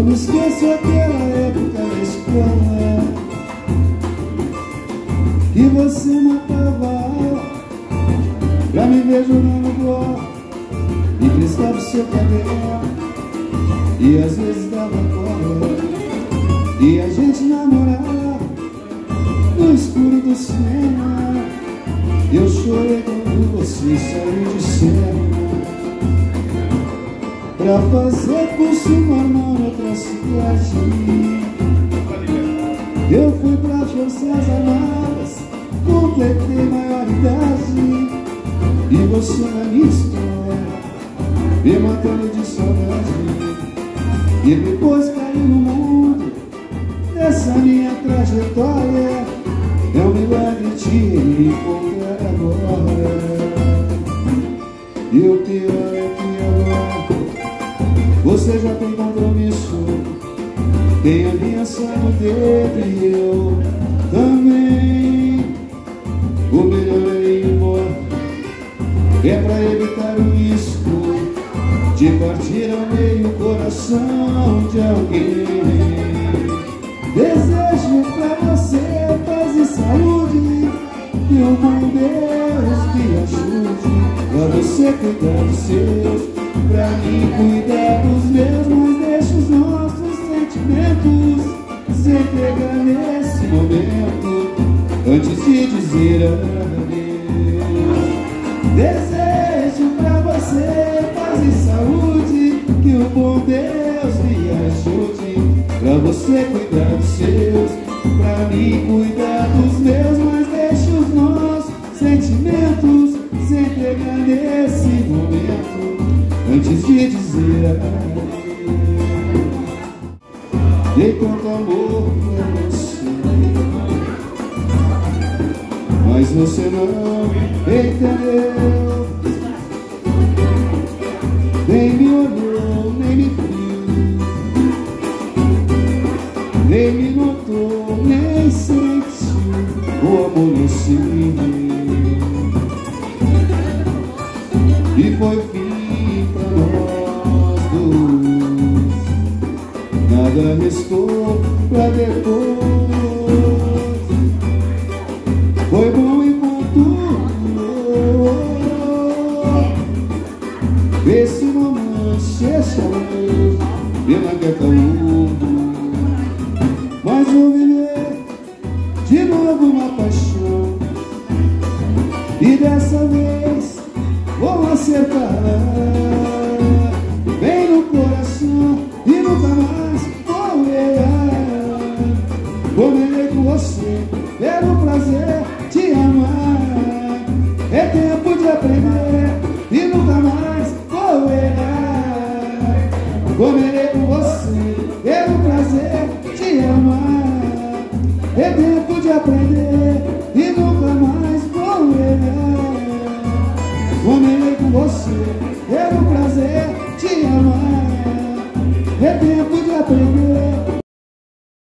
Não me esqueço aquela época da escola. Que você matava Pra me ver jogando bola E cristava o seu cabelo E às vezes dava cola E a gente namorava No escuro do cinema. Eu chorei quando você saiu de cena Pra fazer curso normal outra cidade Eu fui pra Forças Armadas Completei maioridade E você na minha história Me matando de saudade. E depois caiu no mundo Dessa minha trajetória É um milagre te encontrar agora. E o pior é que agora você já tem compromisso. Tem aliança no dedo e eu também. O melhor é ir embora. É pra evitar o risco De partir ao meio o coração de alguém. Desejo pra você cuidar dos seus Pra mim cuidar dos meus Mas deixa os nossos sentimentos Se entregar nesse momento. Antes de dizer adeus Desejo pra você paz e saúde Que o bom Deus me ajude. Pra você cuidar dos seus Pra mim cuidar dos meus Mas deixa os nossos sentimentos Se entregar nesse momento Antes de dizer Dei tanto amor pra você Mas você não entendeu para nós dois Nada me estou pra depois Foi bom enquanto Esse romance é na Pela gata mundo Mas vou viver de novo uma paixão. E dessa vez vou acertar. Bem no coração e nunca mais vou errar. Vou com você pelo prazer te amar. É tempo de aprender e nunca mais vou errar. Vou com você pelo prazer te amar. É tempo de aprender